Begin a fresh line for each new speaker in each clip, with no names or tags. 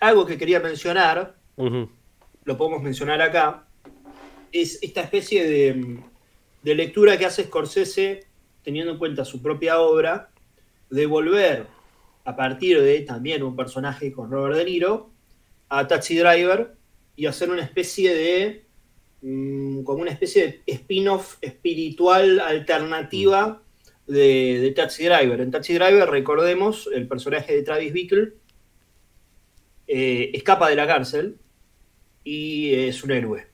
algo que quería mencionar, lo podemos mencionar acá, es esta especie de, de, lectura que hace Scorsese, teniendo en cuenta su propia obra, de volver a partir de también un personaje con Robert De Niro a Taxi Driver y hacer una especie de mm, como una especie de spin-off espiritual alternativa de, Taxi Driver. En Taxi Driver, recordemos, el personaje de Travis Bickle eh, escapa de la cárcel y es un héroe.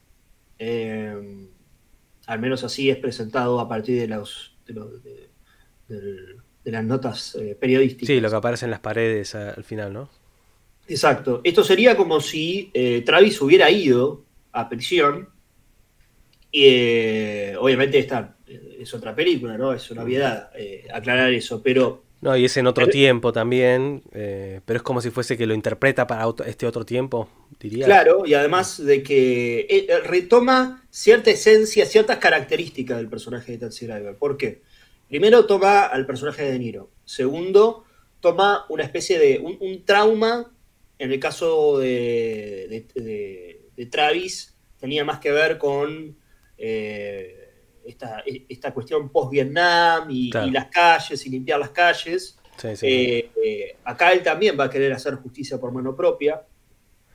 Eh, al menos así es presentado a partir de los, de, las notas eh, periodísticas.
Sí, lo que aparece en las paredes al final, ¿no?
Exacto. Esto sería como si Travis hubiera ido a prisión. Y obviamente esta es otra película, ¿no? Es una obviedad aclarar eso, pero
no, y es en otro tiempo también, eh, pero es como si fuese que lo interpreta para este otro tiempo, diría.
Claro, y además de que eh, eh, retoma cierta esencia, ciertas características del personaje de Taxi Driver. ¿Por qué? Primero toma al personaje de De Niro. Segundo, toma una especie de un, trauma, en el caso de, Travis, tenía más que ver con esta, esta cuestión post-Vietnam y, las calles y limpiar las calles. Eh, eh, acá él también va a querer hacer justicia por mano propia.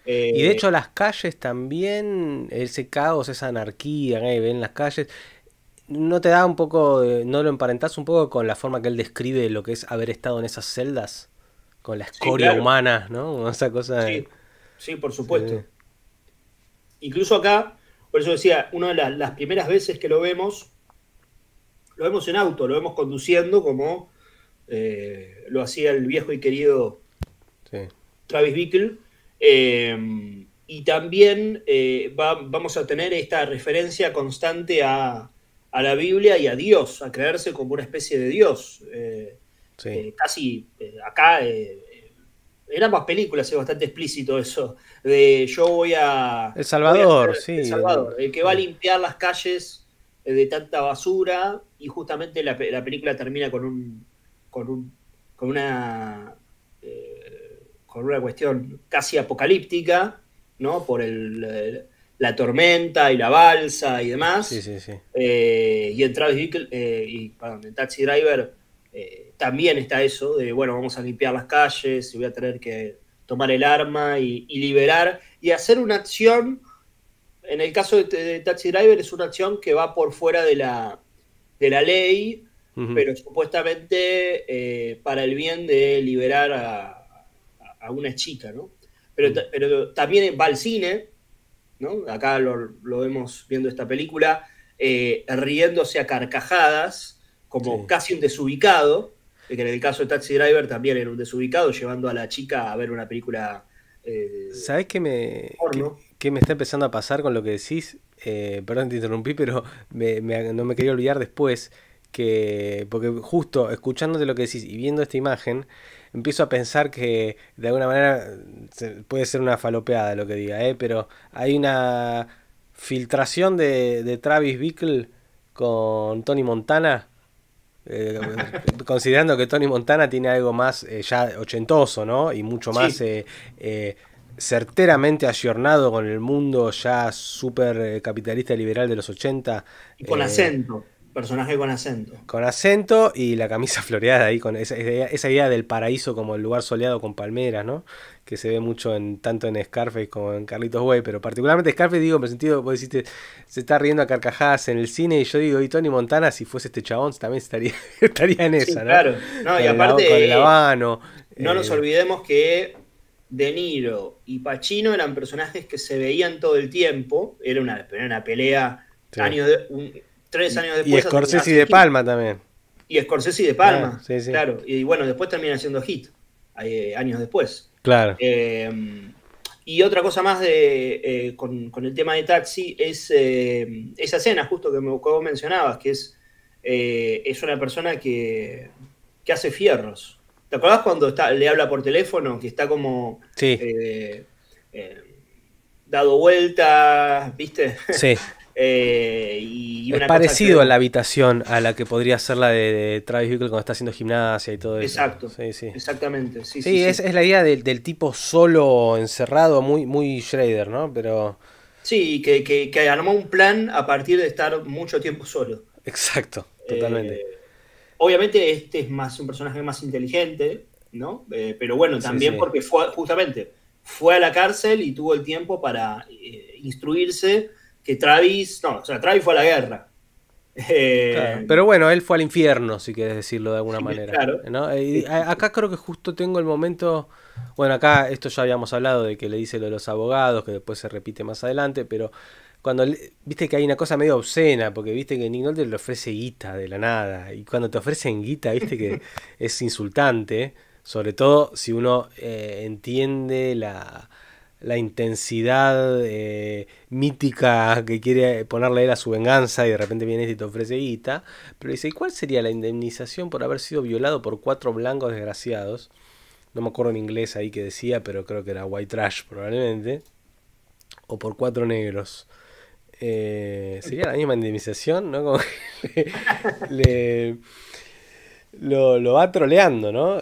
Eh, y de hecho las calles también, ese caos, esa anarquía que ven las calles, ¿no te da un poco, no lo emparentas un poco con la forma que él describe lo que es haber estado en esas celdas? Con la escoria humana, ¿no? Esa cosa.
Sí, sí por supuesto. Incluso acá, por eso decía, una de las, primeras veces que lo vemos, lo vemos en auto, lo vemos conduciendo como eh, lo hacía el viejo y querido Travis Bickle. Eh, y también eh, vamos a tener esta referencia constante a, la Biblia y a Dios, a creerse como una especie de Dios. casi acá en ambas películas es bastante explícito eso, de yo voy a...
El Salvador, sí.
El Salvador, el que va a limpiar las calles de tanta basura y justamente la, película termina con un... con, un, con una... Eh, con una cuestión casi apocalíptica, ¿no? Por el, la tormenta y la balsa y demás.
Sí, sí, sí.
Eh, y en Travis eh, y perdón, en Taxi Driver también está eso de, bueno, vamos a limpiar las calles y voy a tener que tomar el arma y, liberar y hacer una acción, en el caso de, Taxi Driver es una acción que va por fuera de la, de la ley, pero supuestamente eh, para el bien de liberar a, una chica, ¿no? Pero, pero, también va al cine, ¿no? Acá lo, vemos viendo esta película, eh, riéndose a carcajadas, como casi un desubicado, que en el caso de Taxi Driver también era un desubicado, llevando a la chica a ver una película.
Eh, ¿Sabes qué me, qué, me está empezando a pasar con lo que decís? Eh, perdón, te interrumpí, pero no me quería olvidar después que, porque justo escuchándote lo que decís y viendo esta imagen, empiezo a pensar que de alguna manera puede ser una falopeada lo que diga, ¿eh? pero hay una filtración de, de Travis Bickle con Tony Montana eh, considerando que Tony Montana tiene algo más eh, ya ochentoso, ¿no? Y mucho más eh, certeramente ayornado con el mundo ya súper capitalista liberal de los 80.
Y con acento. Personaje con acento.
Con acento y la camisa floreada ahí, con esa, esa, idea del paraíso como el lugar soleado con palmeras, ¿no? Que se ve mucho en tanto en Scarface como en Carlitos Way, pero particularmente Scarface, digo, en el sentido, vos decís, se está riendo a carcajadas en el cine, y yo digo, y Tony Montana, si fuese este chabón, también estaría, estaría en esa, ¿no?
Claro, no, y aparte. El, habano. No nos eh, olvidemos que De Niro y Pacino eran personajes que se veían todo el tiempo, era una, una pelea años de, tres años después.
Y Scorsese y de Palma también.
Y Scorsese y de Palma, claro. Y bueno, después termina siendo hit, eh, años después.
Claro.
Eh, y otra cosa más de, eh, con, el tema de Taxi es esa escena justo que, vos mencionabas, que es, es una persona que, que, hace fierros. ¿Te acordás cuando está, le habla por teléfono, que está como dado vueltas, viste?
Sí.
Eh, y
es parecido a la habitación a la que podría ser la de, Travis Bickle cuando está haciendo gimnasia y todo eso.
Exacto, sí, sí. exactamente. Sí,
sí, es, es, la idea del, tipo solo, encerrado, muy, muy Schrader, ¿no? Pero...
Sí, que, que, armó un plan a partir de estar mucho tiempo solo.
Exacto, totalmente.
Eh, obviamente este es más un personaje más inteligente, ¿no? Eh, pero bueno, también porque fue justamente fue a la cárcel y tuvo el tiempo para instruirse que Travis, no, o sea, Travis fue a la guerra.
Eh, pero bueno, él fue al infierno, si quieres decirlo de alguna manera. acá creo que justo tengo el momento. Bueno, acá esto ya habíamos hablado de que le dice lo de los abogados, que después se repite más adelante, pero cuando viste que hay una cosa medio obscena, porque viste que Nick Nolte le ofrece guita de la nada, y cuando te ofrecen guita, viste que es insultante, sobre todo si uno eh, entiende la, la intensidad eh, mítica que quiere ponerle él a su venganza y de repente viene este y te ofrece guita. Pero dice, ¿y cuál sería la indemnización por haber sido violado por cuatro blancos desgraciados? No me acuerdo en inglés ahí que decía, pero creo que era white trash probablemente. O por cuatro negros. Eh, sería la misma indemnización, ¿no? Como le, lo, lo va troleando, ¿no?